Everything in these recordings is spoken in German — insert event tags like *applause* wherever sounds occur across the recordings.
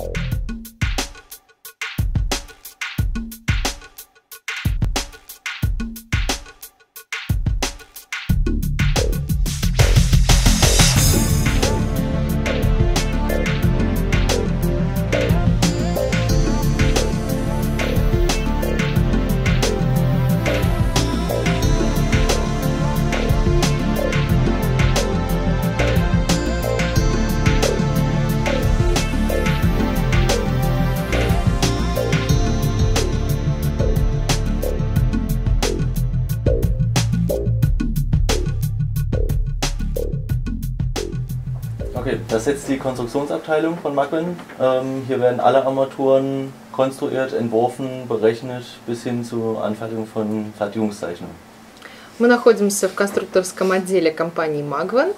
Animal. Okay, das ist jetzt die Konstruktionsabteilung von Magwin. Ähm, hier werden alle Armaturen konstruiert, entworfen, berechnet bis hin zur Anfertigung von Fertigungszeichnungen. Мы находимся в конструкторском отделе компании Magvan.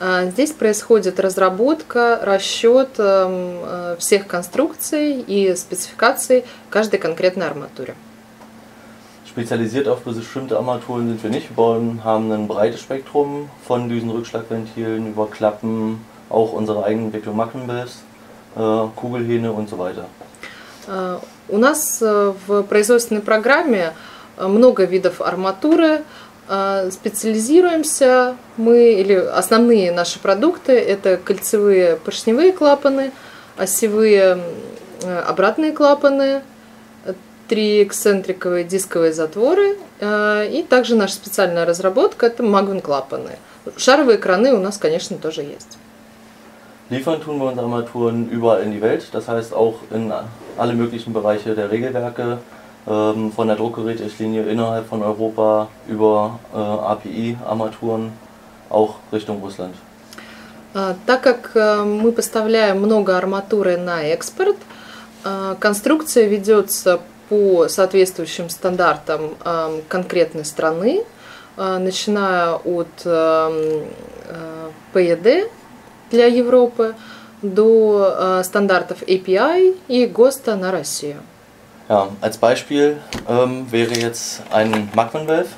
А, Здесь происходит разработка, расчет эм, э, всех конструкций и спецификаций каждой конкретной арматуре. Spezialisiert auf bestimmte Armaturen sind wir nicht. Wir bauen, haben ein breites Spektrum von Düsenrückschlagventilen über Klappen, auch unsere eigene Entwicklung Magwin-Valves, äh, Kugelhähne und so weiter. А, У нас э, в производственной программе э, много видов арматуры. Специализируемся мы, или основные наши продукты, это кольцевые поршневые клапаны, осевые э, обратные клапаны, э, три эксцентриковые дисковые затворы э, и также наша специальная разработка это магвин клапаны. Шаровые краны у нас, конечно, тоже есть. Liefern tun wir unsere Armaturen überall in die Welt, das heißt auch in alle möglichen Bereiche der Regelwerke, ähm, von der Druckgerätrichtlinie innerhalb von Europa über äh, API-Armaturen, auch Richtung Russland. А, Так как э, мы поставляем много арматуры на экспорт, э, конструкция ведется по соответствующим стандартам э, конкретной страны, э, начиная от э, э, ПЕД для Европы до э, стандартов API и ГОСТа на Россию. Ja, als Beispiel ähm, wäre jetzt ein Magman Valve,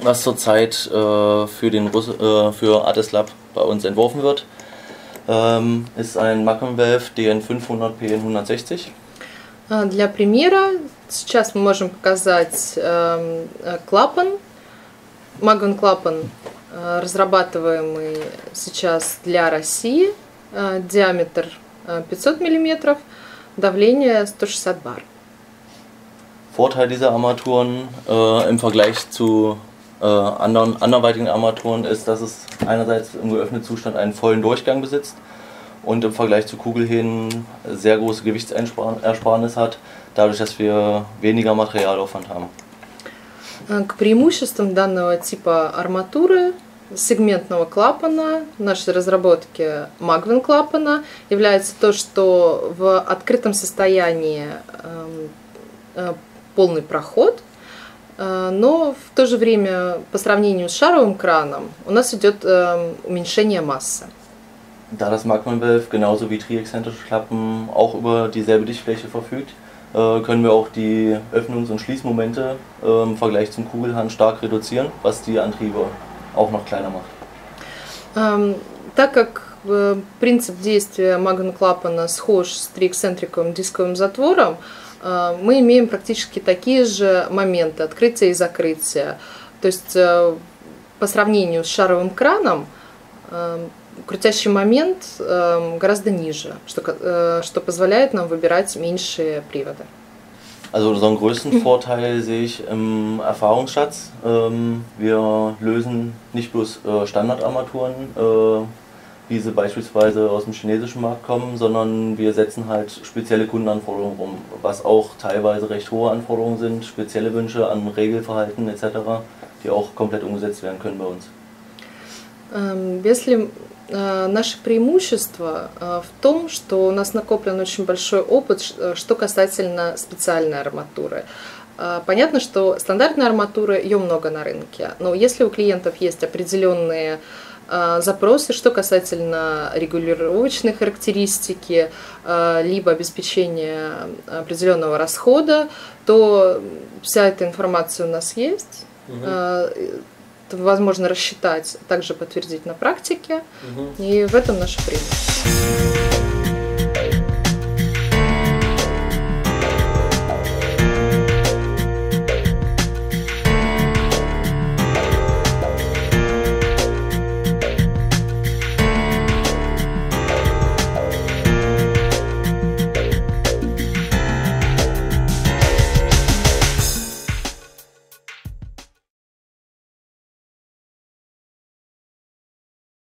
was zurzeit äh, für, den Russ äh, für Adeslab bei uns entworfen wird. Ähm, ist ein Magman Valve DN500 PN160. А, Для примера сейчас мы можем показать эм, э, клапан, магон клапан, э, разрабатываемый сейчас для России, э, диаметр э, 500 мм, давление 160 бар. Vorteil dieser Armaturen äh, im Vergleich zu äh, anderen anderweitigen Armaturen ist, dass es einerseits im geöffneten Zustand einen vollen Durchgang besitzt und im Vergleich zu Kugelhähnen sehr große Gewichtsersparnis hat, dadurch, dass wir weniger Materialaufwand haben. Э, К преимуществам данного типа арматуры сегментного клапана, нашей разработки Magvin клапана, является то, что в открытом состоянии эм, э, полный проход, э, но в то же время по сравнению с шаровым краном у нас идет эм, уменьшение массы. Da das Magman Valve genauso wie triexzentrische Klappen auch über dieselbe Dichtfläche verfügt, können wir auch die Öffnungs- und Schließmomente äh, im Vergleich zum Kugelhahn stark reduzieren, was die Antriebe auch noch kleiner macht. Эм, Так как э, принцип действия магн клапана схож с триэксцентриковым дисковым затвором, э, мы имеем практически такие же моменты открытия и закрытия. То есть э, по сравнению с шаровым краном э, крутящий момент э, гораздо ниже, что, ко- э, что позволяет нам выбирать меньшие приводы. Also unseren größten *laughs* Vorteil sehe ich im Erfahrungsschatz. Ähm, wir lösen nicht bloß äh, Standardarmaturen, äh, wie sie beispielsweise aus dem chinesischen Markt kommen, sondern wir setzen halt spezielle Kundenanforderungen um, was auch teilweise recht hohe Anforderungen sind, spezielle Wünsche an Regelverhalten etc., die auch komplett umgesetzt werden können bei uns. Эм, Если э, наше преимущество э, в том, что у нас накоплен очень большой опыт, э, что касательно специальной арматуры. Э, Понятно, что стандартная арматура, ее много на рынке, но если у клиентов есть определенные э, запросы, что касательно регулировочной характеристики, э, либо обеспечения определенного расхода, то вся эта информация у нас есть. Э, это возможно рассчитать, также подтвердить на практике. И в этом наше преимущество.